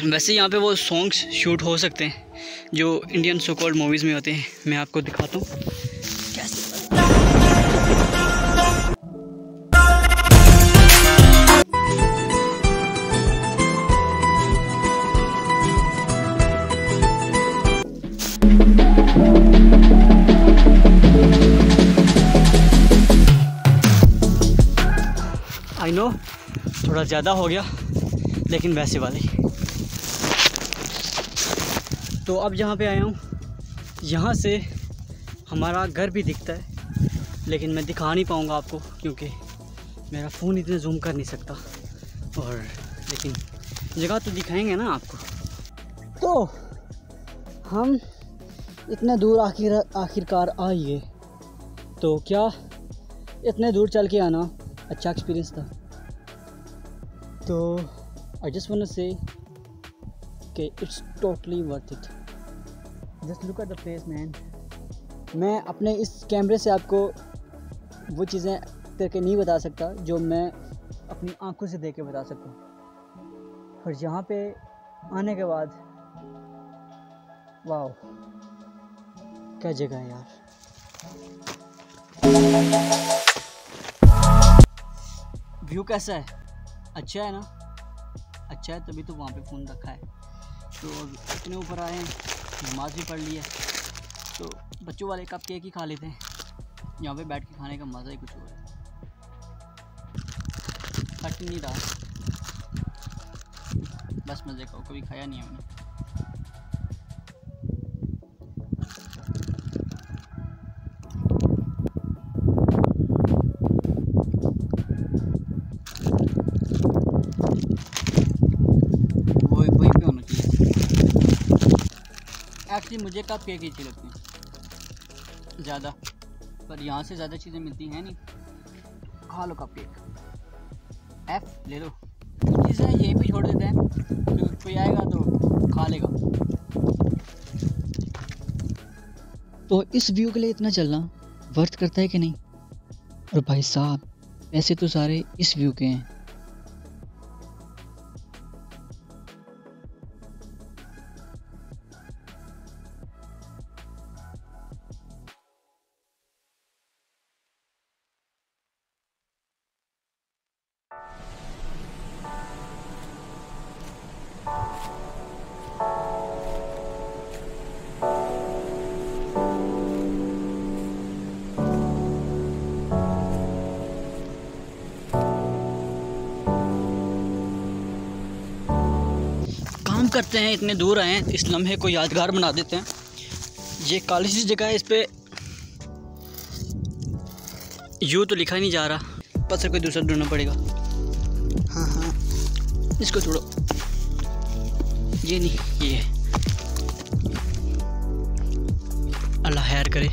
वैसे यहाँ पे वो सॉन्ग्स शूट हो सकते हैं, जो इंडियन सो कॉल्ड मूवीज़ में होते हैं। मैं आपको दिखाता हूँ। आई नो थोड़ा ज़्यादा हो गया, लेकिन वैसे वाली। तो अब जहाँ पे आया हूँ, यहाँ से हमारा घर भी दिखता है, लेकिन मैं दिखा नहीं पाऊँगा आपको क्योंकि मेरा फ़ोन इतना जूम कर नहीं सकता। और लेकिन जगह तो दिखाएँगे ना आपको। तो हम इतने दूर आखिर, आखिरकार आइए तो क्या इतने दूर चल के आना अच्छा एक्सपीरियंस था? तो आई जस्ट वन से कि it's totally worth it just look at the face man मैं अपने इस कैमरे से आपको वो चीज़ें करके नहीं बता सकता जो मैं अपनी आँखों से देख के बता सकता हूँ। और यहाँ पे आने के बाद वाह क्या जगह है यार। व्यू कैसा है? अच्छा है ना? अच्छा है तभी तो वहाँ पे फ़ोन रखा है। तो इतने ऊपर आए हैं, नमाज़ भी पढ़ ली है। तो बच्चों वाले कप केक ही खा लेते हैं। यहाँ पे बैठ के खाने का मज़ा ही कुछ और है। कट नहीं रहा। बस मज़े का कभी खाया नहीं है मैंने वही वही पे होना चाहिए एक्चुअली मुझे कप केक ही अच्छी लगती है। ज़्यादा। पर यहाँ से ज़्यादा चीज़ें मिलती हैं नहीं। खा लो कप केक। एफ़ ले लो। चीज़ें यहीं भी छोड़ देते हैं। कोई आएगा तो खा लेगा। तो इस व्यू के लिए इतना चलना वर्थ करता है कि नहीं? और भाई साहब, ऐसे तो सारे इस व्यू के हैं। करते हैं इतने दूर आए हैं इस लम्हे को यादगार बना देते हैं। ये काली सी जगह है इस पर यू तो लिखा नहीं जा रहा। पत्थर कोई दूसरा ढूंढना पड़ेगा। हाँ हाँ। इसको छोड़ो। ये नहीं ये है। अल्लाह खैर करे।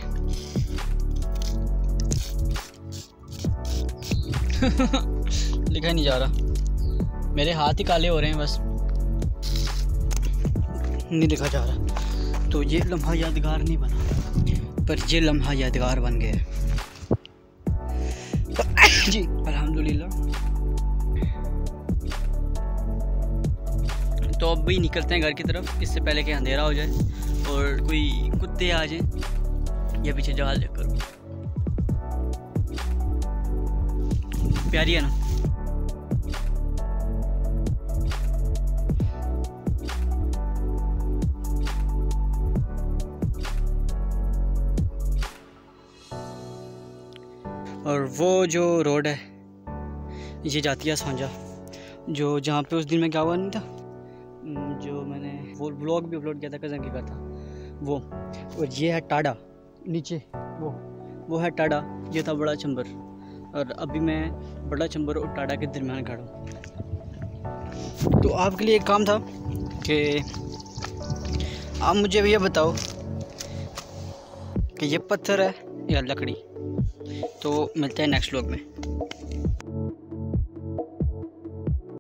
लिखा नहीं जा रहा। मेरे हाथ ही काले हो रहे हैं बस। नहीं लिखा जा रहा। तो ये लम्हा यादगार नहीं बना, पर ये लम्हा यादगार बन गया। जी, अल्हम्दुलिल्लाह। तो अब भी निकलते हैं घर की तरफ़, इससे पहले कि अंधेरा हो जाए और कोई कुत्ते आ जाए, या पीछे जहाज़ करो। प्यारी है ना? और वो जो रोड है, ये जाती है सांझा, जो जहाँ पे उस दिन में क्या हुआ नहीं था जो मैंने वो ब्लॉग भी अपलोड किया था कज़न के था, वो, और ये है टाडा, नीचे, वो वो है टाडा, ये था बड़ा चंबर, और अभी मैं बड़ा चंबर और टाडा के दरमियान खड़ा तो आपके लिए एक काम था कि आप मुझे भैया बताओ कि ये पत्थर है या लकड़ी? तो मिलते हैं नेक्स्ट व्लॉग में।